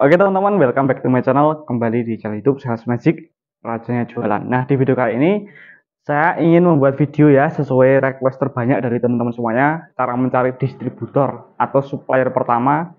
Oke teman-teman, welcome back to my channel. Kembali di channel YouTube Sales Magic, rajanya jualan. Nah, di video kali ini saya ingin membuat video ya sesuai request terbanyak dari teman-teman semuanya, cara mencari distributor atau supplier pertama,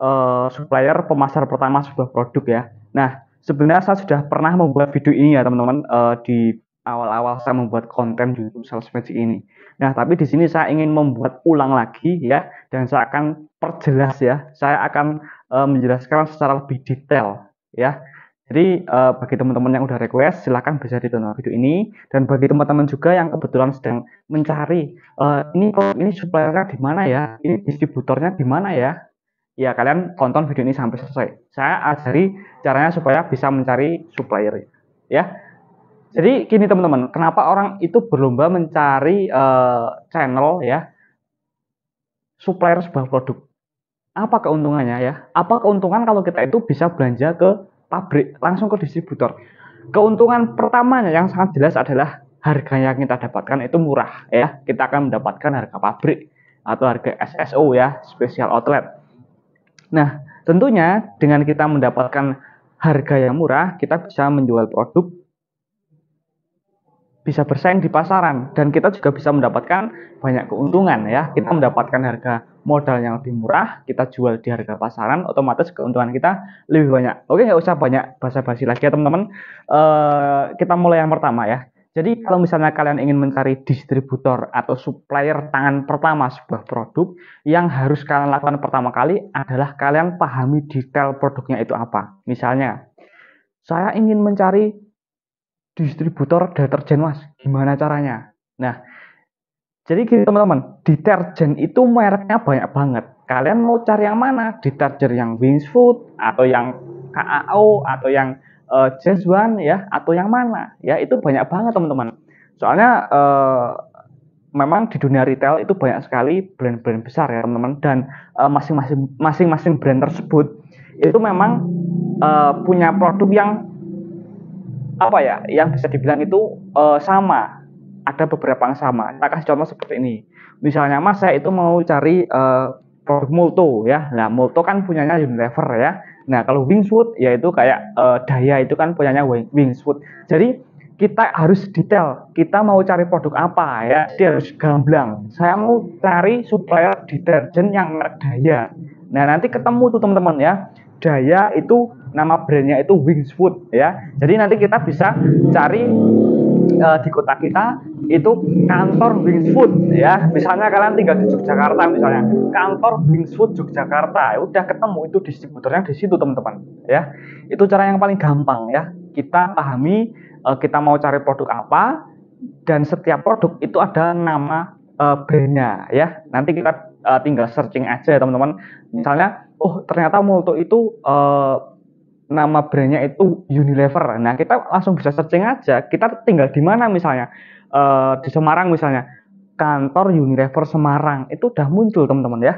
uh, supplier pemasar pertama sebuah produk ya. Nah, sebenarnya saya sudah pernah membuat video ini ya teman-teman uh, di awal-awal saya membuat konten di YouTube Sales Magic ini. Nah, tapi di sini saya ingin membuat ulang lagi ya, dan saya akan perjelas ya. Saya akan uh, menjelaskan secara lebih detail ya. Jadi uh, bagi teman-teman yang udah request silahkan bisa ditonton video ini dan bagi teman-teman juga yang kebetulan sedang mencari uh, ini ini suppliernya di mana ya, ini distributornya di mana ya, ya kalian tonton video ini sampai selesai. Saya ajari caranya supaya bisa mencari supplier ya. Jadi gini teman-teman, kenapa orang itu berlomba mencari uh, channel ya supplier sebuah produk? Apa keuntungannya ya? Apa keuntungan kalau kita itu bisa belanja ke pabrik, langsung ke distributor? Keuntungan pertamanya yang sangat jelas adalah harga yang kita dapatkan itu murah ya. Kita akan mendapatkan harga pabrik atau harga SSO ya, special outlet. Nah, tentunya dengan kita mendapatkan harga yang murah, kita bisa menjual produk bisa bersaing di pasaran dan kita juga bisa mendapatkan banyak keuntungan ya. Kita mendapatkan harga modal yang lebih murah, kita jual di harga pasaran, otomatis keuntungan kita lebih banyak. Oke, nggak usah banyak basa-basi lagi ya teman-teman. Uh, kita mulai yang pertama ya. Jadi kalau misalnya kalian ingin mencari distributor atau supplier tangan pertama sebuah produk, yang harus kalian lakukan pertama kali adalah kalian pahami detail produknya itu apa. Misalnya, saya ingin mencari distributor deterjen mas. Gimana caranya? Nah jadi gini teman-teman. Deterjen itu mereknya banyak banget. Kalian mau cari yang mana? Deterjen yang Wings Food atau yang KAO atau yang uh, ya atau yang mana? Ya itu banyak banget teman-teman. Soalnya uh, memang di dunia retail itu banyak sekali brand-brand besar ya teman-teman. Dan uh, masing-masing masing-masing brand tersebut itu memang uh, punya produk yang apa ya? Yang bisa dibilang itu uh, sama. Ada beberapa yang sama. Saya kasih contoh seperti ini. Misalnya mas saya itu mau cari uh, produk Multo ya. Nah Multo kan punyanya Unilever ya. Nah kalau Wingswood yaitu kayak uh, Daya itu kan punyanya Wingswood. Jadi kita harus detail. Kita mau cari produk apa ya. Dia harus gamblang. Saya mau cari supplier deterjen yang merek Daya. Nah nanti ketemu tuh teman-teman ya Daya itu nama brandnya itu Wings Food ya. Jadi nanti kita bisa cari uh, di kota kita itu kantor Wings Food ya. Misalnya kalian tinggal di Yogyakarta misalnya, kantor Wings Food Yogyakarta. Ya udah ketemu itu distributornya di situ teman-teman ya. Itu cara yang paling gampang ya. Kita pahami uh, kita mau cari produk apa dan setiap produk itu ada nama uh, brandnya ya. Nanti kita uh, tinggal searching aja ya teman-teman. Misalnya oh ternyata Multo itu uh, nama brandnya itu Unilever. Nah kita langsung bisa searching aja. Kita tinggal di mana misalnya uh, di Semarang misalnya kantor Unilever Semarang itu udah muncul teman-teman ya.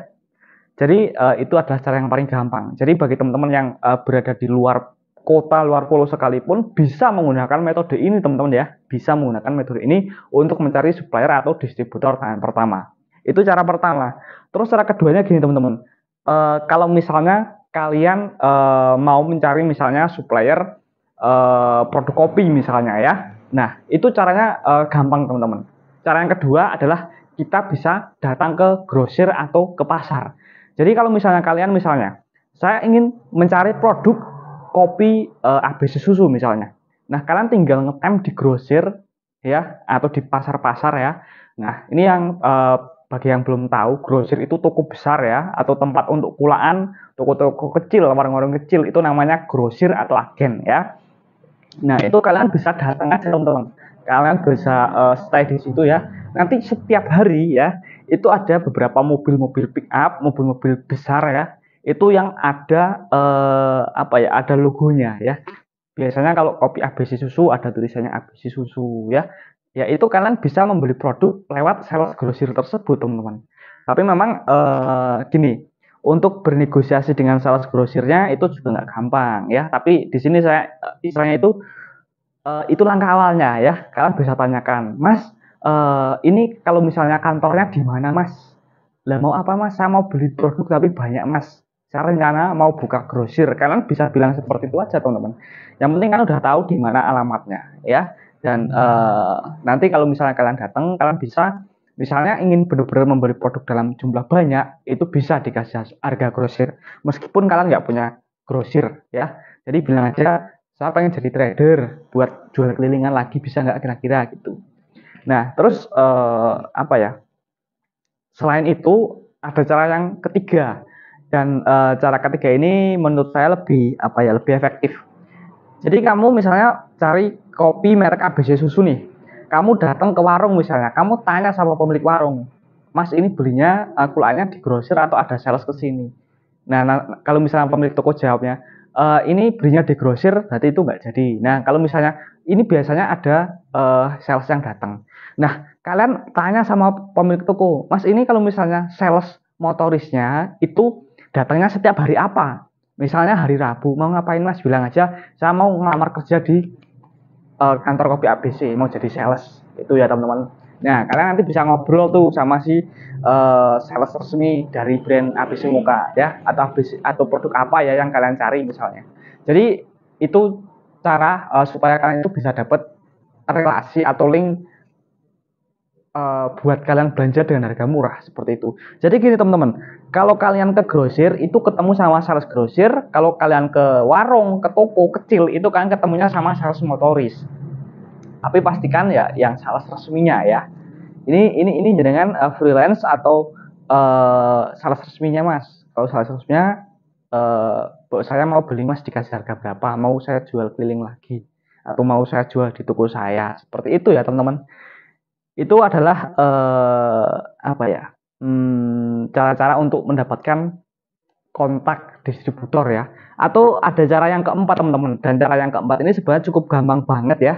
Jadi uh, itu adalah cara yang paling gampang. Jadi bagi teman-teman yang uh, berada di luar kota, luar pulau sekalipun bisa menggunakan metode ini teman-teman ya. Bisa menggunakan metode ini untuk mencari supplier atau distributor tangan pertama. Itu cara pertama. Terus cara keduanya gini teman-teman uh, kalau misalnya kalian uh, mau mencari misalnya supplier uh, produk kopi misalnya ya. Nah, itu caranya uh, gampang teman-teman. Cara yang kedua adalah kita bisa datang ke grosir atau ke pasar. Jadi kalau misalnya kalian misalnya saya ingin mencari produk kopi uh, ABC susu misalnya. Nah, kalian tinggal ngetem di grosir ya atau di pasar-pasar ya. Nah, ini yang uh, bagi yang belum tahu, grosir itu toko besar ya, atau tempat untuk kulaan, toko-toko kecil, warung-warung kecil, itu namanya grosir atau agen ya. Nah, itu kalian bisa datang aja teman-teman. Kalian bisa uh, stay di situ ya. Nanti setiap hari ya, itu ada beberapa mobil-mobil pick up, mobil-mobil besar ya. Itu yang ada uh, apa ya, ada logonya ya. Biasanya kalau kopi ABC susu ada tulisannya ABC susu ya ya itu kalian bisa membeli produk lewat sales grosir tersebut teman-teman. Tapi memang uh, gini untuk bernegosiasi dengan sales grosirnya itu juga nggak gampang ya. Tapi di sini saya eh, istilahnya itu uh, itu langkah awalnya ya. Kalian bisa tanyakan mas uh, ini kalau misalnya kantornya di mana mas? Lah mau apa mas? Saya mau beli produk tapi banyak mas. Saya rencana mau buka grosir. Kalian bisa bilang seperti itu aja teman-teman. Yang penting kan udah tahu di mana alamatnya ya dan uh, nanti kalau misalnya kalian datang kalian bisa misalnya ingin benar-benar membeli produk dalam jumlah banyak itu bisa dikasih harga grosir. Meskipun kalian nggak punya grosir ya. Jadi bilang aja saya pengen jadi trader buat jual kelilingan lagi bisa nggak kira-kira? Gitu. Nah terus uh, apa ya? Selain itu ada cara yang ketiga. Dan uh, cara ketiga ini menurut saya lebih apa ya lebih efektif. Jadi kamu misalnya cari kopi merek ABC susu nih. Kamu datang ke warung misalnya kamu tanya sama pemilik warung mas ini belinya uh, kulanya di grosir atau ada sales ke sini? Nah, nah kalau misalnya pemilik toko jawabnya uh, ini belinya di grosir berarti itu nggak jadi. Nah kalau misalnya ini biasanya ada uh, sales yang datang. Nah kalian tanya sama pemilik toko mas ini kalau misalnya sales motorisnya itu datangnya setiap hari apa? Misalnya hari Rabu mau ngapain mas? Bilang aja saya mau ngelamar kerja di uh, kantor kopi ABC mau jadi sales itu ya teman-teman nah kalian nanti bisa ngobrol tuh sama si uh, sales resmi dari brand ABC Muka ya atau ABC, atau produk apa ya yang kalian cari misalnya jadi itu cara uh, supaya kalian itu bisa dapat relasi atau link uh, buat kalian belanja dengan harga murah seperti itu. Jadi gini teman-teman, kalau kalian ke grosir itu ketemu sama sales grosir, kalau kalian ke warung, ke toko kecil itu kalian ketemunya sama sales motoris. Tapi pastikan ya yang sales resminya ya. Ini ini ini dengan uh, freelance atau uh, sales resminya mas. Kalau sales resminya uh, saya mau beli mas dikasih harga berapa, mau saya jual keliling lagi atau mau saya jual di toko saya. Seperti itu ya teman-teman itu adalah eh, apa ya hmm, cara-cara untuk mendapatkan kontak distributor ya. Atau ada cara yang keempat teman-teman. Dan cara yang keempat ini sebenarnya cukup gampang banget ya.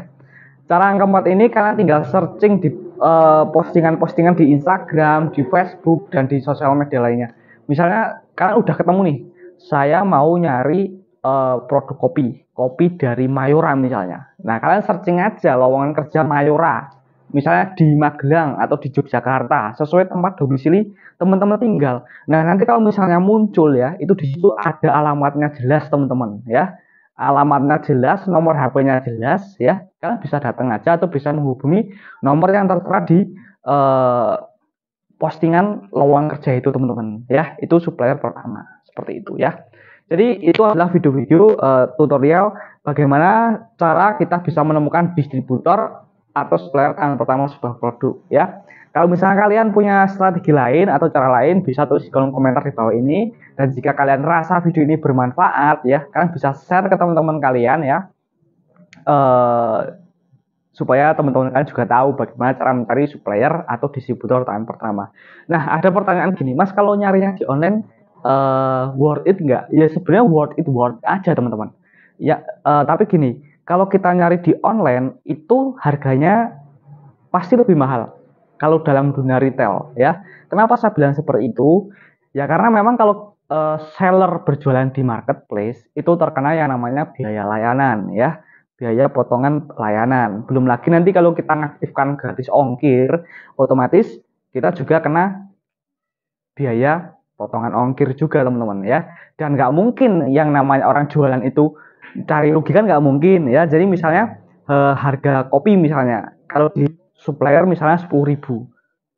Cara yang keempat ini kalian tinggal searching di eh, postingan-postingan uh, di Instagram di Facebook dan di sosial media lainnya. Misalnya kalian udah ketemu nih. Saya mau nyari uh, produk kopi. Kopi dari Mayora misalnya. Nah kalian searching aja lowongan kerja Mayora misalnya di Magelang atau di Yogyakarta sesuai tempat domisili teman-teman tinggal. Nah, nanti kalau misalnya muncul ya, itu di situ ada alamatnya jelas teman-teman ya. Alamatnya jelas, nomor HP-nya jelas ya. Kalian bisa datang aja atau bisa menghubungi nomor yang tertera di eh, postingan lowongan kerja itu teman-teman ya. Itu supplier pertama seperti itu ya. Jadi itu adalah video-video uh, tutorial bagaimana cara kita bisa menemukan distributor atau supplier yang pertama sebuah produk ya. Kalau misalnya kalian punya strategi lain atau cara lain bisa tulis di kolom komentar di bawah ini dan jika kalian rasa video ini bermanfaat ya kalian bisa share ke teman-teman kalian ya uh, supaya teman-teman kalian juga tahu bagaimana cara mencari supplier atau distributor tahun pertama. Nah ada pertanyaan gini mas kalau nyarinya di online uh, worth it nggak? Ya sebenarnya worth it worth aja teman-teman. Ya uh, tapi gini kalau kita nyari di online itu harganya pasti lebih mahal kalau dalam dunia retail ya. Kenapa saya bilang seperti itu? Ya karena memang kalau uh, seller berjualan di marketplace itu terkena yang namanya biaya layanan ya biaya potongan layanan. Belum lagi nanti kalau kita mengaktifkan gratis ongkir, otomatis kita juga kena biaya potongan ongkir juga teman-teman ya. Dan nggak mungkin yang namanya orang jualan itu cari rugi kan nggak mungkin ya. Jadi misalnya eh, harga kopi misalnya kalau di supplier misalnya sepuluh ribu.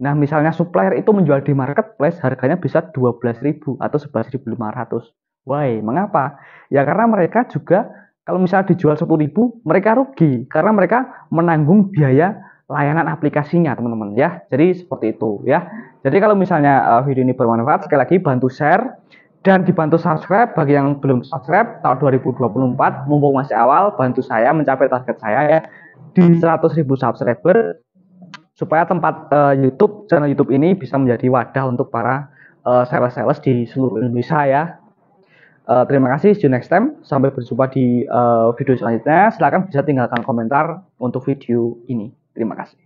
Nah misalnya supplier itu menjual di marketplace harganya bisa dua belas ribu atau sebelas ribu lima ratus. Why? Mengapa? Ya karena mereka juga kalau misalnya dijual sepuluh ribu mereka rugi karena mereka menanggung biaya layanan aplikasinya teman-teman ya. Jadi seperti itu ya. Jadi kalau misalnya uh, video ini bermanfaat sekali lagi bantu share dan dibantu subscribe bagi yang belum subscribe tahun 2024 mumpung masih awal bantu saya mencapai target saya ya di 100.000 subscriber supaya tempat uh, YouTube channel YouTube ini bisa menjadi wadah untuk para uh, sales-sales di seluruh Indonesia ya. Uh, terima kasih, see you next time. Sampai berjumpa di uh, video selanjutnya. Silahkan bisa tinggalkan komentar untuk video ini. Terima kasih.